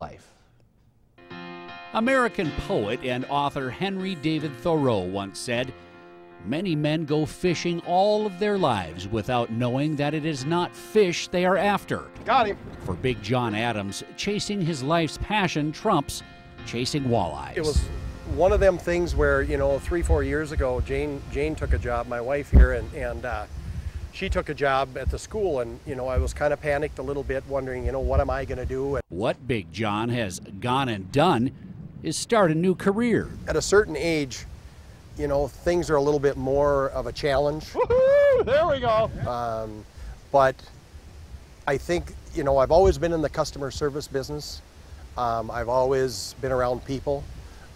life. American poet and author Henry David Thoreau once said, Many men go fishing all of their lives without knowing that it is not fish they are after. Got him. For Big John Adams, chasing his life's passion trumps chasing walleyes. It was one of them things where, you know, three, four years ago, Jane Jane took a job, my wife here, and, and uh, she took a job at the school, and, you know, I was kind of panicked a little bit, wondering, you know, what am I going to do? And what Big John has gone and done is start a new career. At a certain age, you know, things are a little bit more of a challenge. Woohoo! There we go. Um, but I think, you know, I've always been in the customer service business. Um, I've always been around people.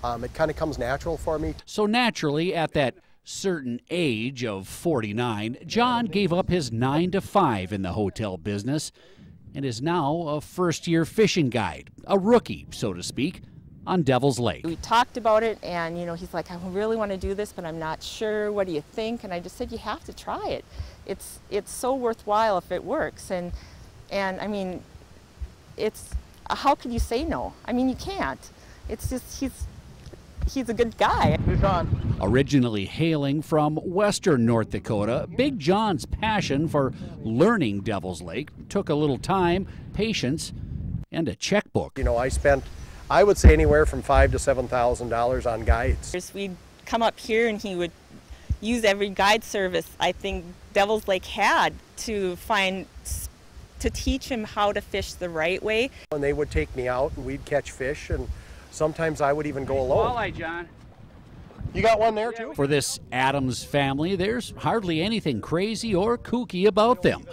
Um, it kind of comes natural for me. So naturally, at that certain age of 49, John gave up his 9 to 5 in the hotel business and is now a first year fishing guide, a rookie, so to speak, on Devil's Lake. We talked about it, and you know, he's like, I really want to do this, but I'm not sure. What do you think? And I just said, you have to try it. It's it's so worthwhile if it works. And and I mean, it's how could you say no? I mean, you can't. It's just he's he's a good guy. Originally hailing from western North Dakota, Big John's passion for learning Devil's Lake took a little time, patience, and a checkbook. You know, I spent I would say anywhere from five to seven thousand dollars on guides. We'd come up here and he would use every guide service I think Devil's Lake had to find to teach him how to fish the right way. And they would take me out and we'd catch fish and sometimes I would even go alone. Walleye, John. You got one there too? For this Adams family, there's hardly anything crazy or kooky about them.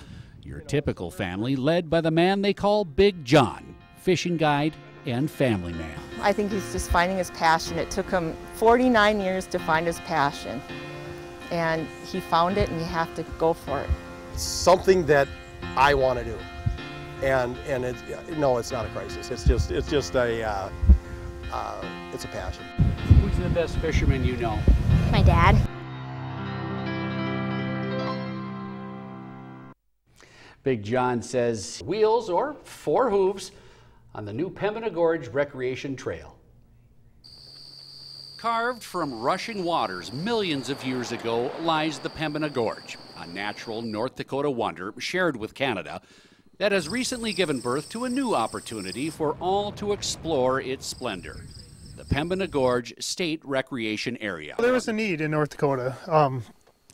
Your typical family led by the man they call Big John, fishing guide and family man. I think he's just finding his passion. It took him 49 years to find his passion. And he found it and you have to go for it. Something that I want to do. And and it's no, it's not a crisis. It's just it's just a uh, uh, it's a passion. The best fisherman you know? My dad. Big John says wheels or four hooves on the new Pembina Gorge Recreation Trail. Carved from rushing waters millions of years ago lies the Pembina Gorge, a natural North Dakota wonder shared with Canada that has recently given birth to a new opportunity for all to explore its splendor. Pembina Gorge State Recreation Area. There was a need in North Dakota um,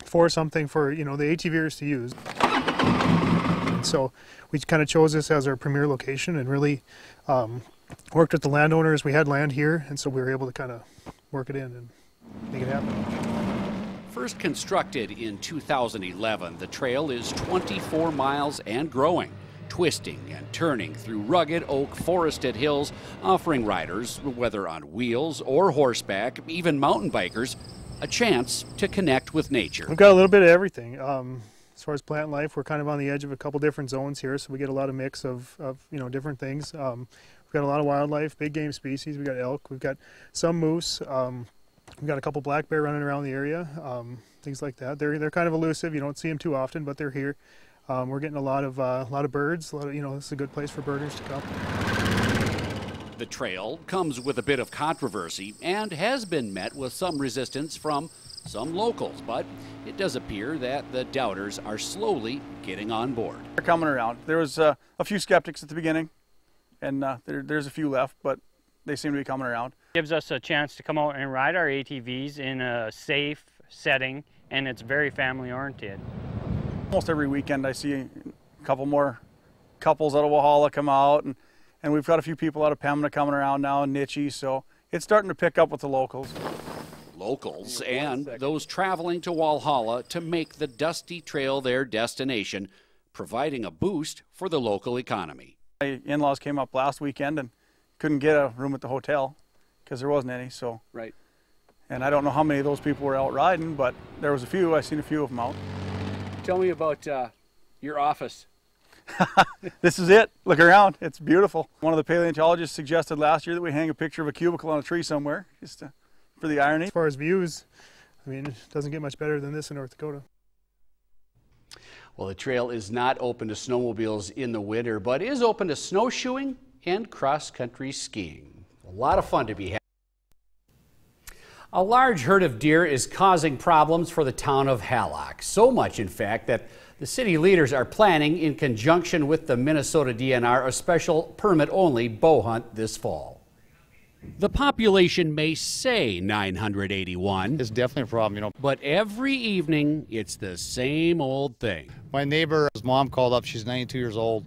for something for you know the ATVers to use. So we kind of chose this as our premier location and really um, worked with the landowners. We had land here, and so we were able to kind of work it in and make it happen. First constructed in 2011, the trail is 24 miles and growing, twisting and turning through rugged oak forested hills, offering riders, whether on wheels or horseback, even mountain bikers, a chance to connect with nature. We've got a little bit of everything. Um, as far as plant life, we're kind of on the edge of a couple different zones here, so we get a lot of mix of, of you know different things. Um, we've got a lot of wildlife, big game species. We've got elk. We've got some moose. Um, we've got a couple black bear running around the area, um, things like that. They're they're kind of elusive. You don't see them too often, but they're here. Um, we're getting a lot of uh, a lot of birds. A lot of you know, this is a good place for birders to come. The trail comes with a bit of controversy and has been met with some resistance from some locals, but it does appear that the doubters are slowly getting on board. They're coming around. There was uh, a few skeptics at the beginning, and uh, there, there's a few left, but they seem to be coming around. Gives us a chance to come out and ride our ATVs in a safe setting, and it's very family oriented. Almost every weekend I see a couple more couples out of Walhalla come out, and, and we've got a few people out of Pembina coming around now and Neche, so it's starting to pick up with the locals locals and those traveling to Walhalla to make the Dusty Trail their destination, providing a boost for the local economy. My in-laws came up last weekend and couldn't get a room at the hotel because there wasn't any. So right. And I don't know how many of those people were out riding, but there was a few. I seen a few of them out. Tell me about uh, your office. this is it. Look around. It's beautiful. One of the paleontologists suggested last year that we hang a picture of a cubicle on a tree somewhere, just to for the irony. As far as views, I mean, it doesn't get much better than this in North Dakota. Well, the trail is not open to snowmobiles in the winter, but is open to snowshoeing and cross country skiing. A lot of fun to be had. A large herd of deer is causing problems for the town of Hallock. So much, in fact, that the city leaders are planning, in conjunction with the Minnesota DNR, a special permit only bow hunt this fall. The population may say 981, It's definitely a problem, you know. but every evening it's the same old thing. My neighbor's mom called up. She's 92 years old,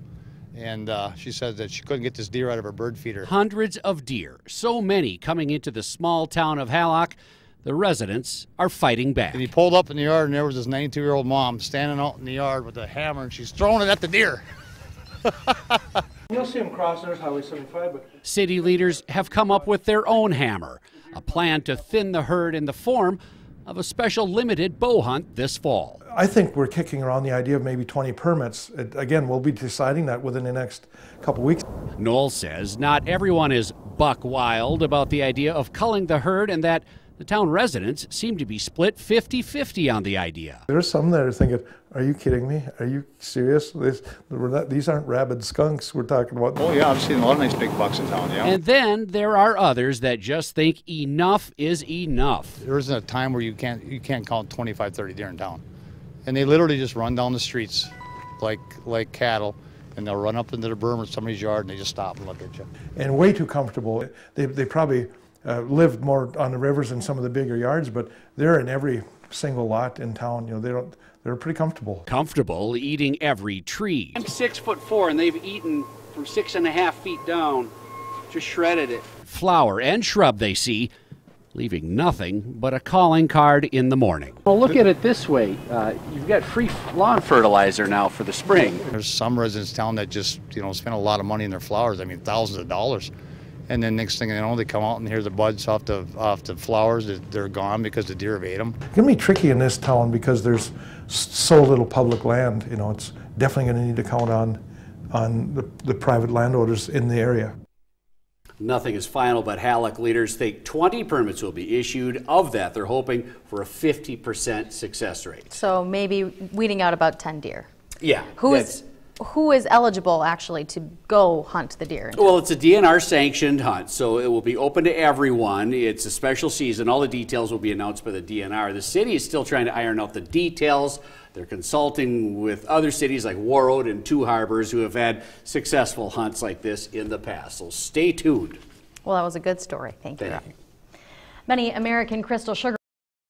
and uh, she said that she couldn't get this deer out of her bird feeder. Hundreds of deer, so many coming into the small town of Hallock, the residents are fighting back. And he pulled up in the yard, and there was this 92 year old mom standing out in the yard with a hammer, and she's throwing it at the deer. You'll see them crossing, there's Highway 75, but City leaders have come up with their own hammer, a plan to thin the herd in the form of a special limited bow hunt this fall. I think we're kicking around the idea of maybe 20 permits. It- Again, we'll be deciding that within the next couple weeks. Noel says not everyone is buck wild about the idea of culling the herd and that the town residents seem to be split 50 50 on the idea. There's some that are thinking, are you kidding me? Are you serious? This, not, these aren't rabid skunks we're talking about. Oh, yeah, I've seen a lot of nice big bucks in town, yeah. And then there are others that just think enough is enough. there isn't a time where you can't, you can't count 25, 30 deer in town. And they literally just run down the streets like, like cattle, and they'll run up into the berm or somebody's yard, and they just stop and look at you. And way too comfortable. They, they probably uh, lived more on the rivers than some of the bigger yards, but they're in every single lot in town. You know, they don't, they're pretty comfortable. Comfortable eating every tree. I'm six foot four and they've eaten from six and a half feet down, just shredded it. Flower and shrub they see, leaving nothing but a calling card in the morning. Well, look at it this way. Uh, you've got free lawn fertilizer now for the spring. There's some residents in town that just, you know, spend a lot of money in their flowers. I mean, thousands of dollars. And then next thing you know, they come out and hear the buds off the off the flowers. They're- They're gone because the deer have ate them. It's going to be tricky in this town because there's so little public land. You know, it's definitely going to need to count on, on the, the private landowners in the area. Nothing is final, but Hallock leaders think 20 permits will be issued. Of that, they're hoping for a 50% success rate. So maybe weeding out about 10 deer. Yeah. Who is who is eligible actually to go hunt the deer? Well, it's a DNR sanctioned hunt, so it will be open to everyone. It's a special season. All the details will be announced by the DNR. The city is still trying to iron out the details. They're consulting with other cities like Warroad and Two Harbors who have had successful hunts like this in the past. So stay tuned. Well, that was a good story. Thank you. Thank you. Many American crystal sugar